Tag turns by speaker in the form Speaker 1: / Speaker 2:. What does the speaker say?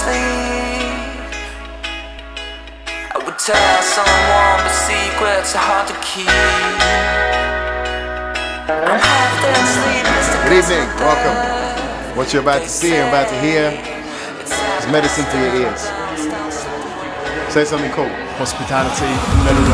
Speaker 1: sleep I would tell someone but secrets are hard to keep
Speaker 2: Good evening, welcome. What you're about to see and about to hear is medicine to your ears. Say something cool. Hospitality, middle.